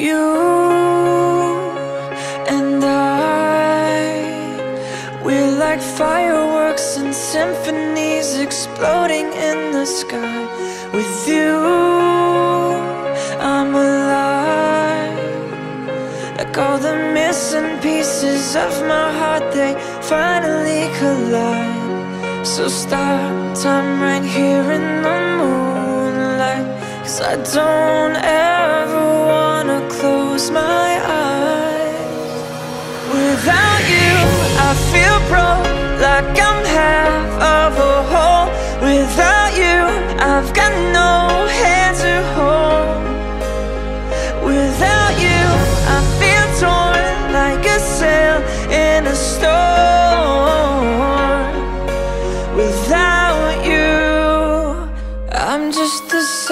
You and I. We're like fireworks and symphonies exploding in the sky. With you, I'm alive. Like all the missing pieces of my heart They finally collide. So start time right here in the moonlight. Cause I don't ever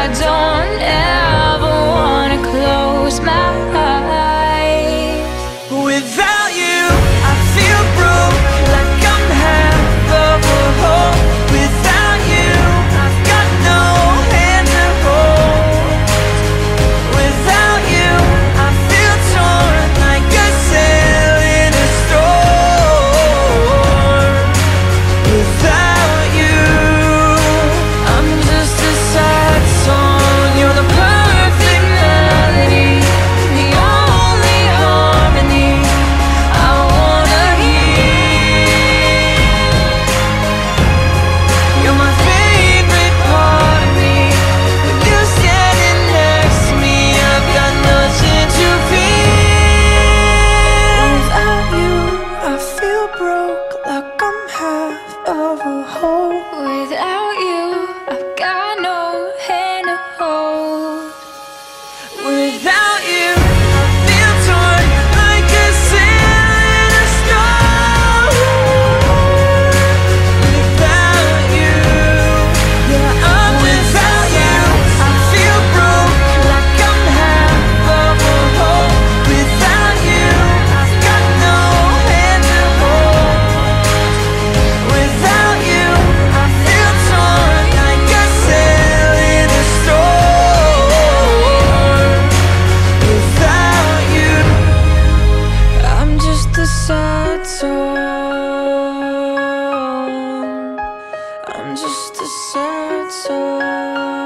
I don't just a sad song.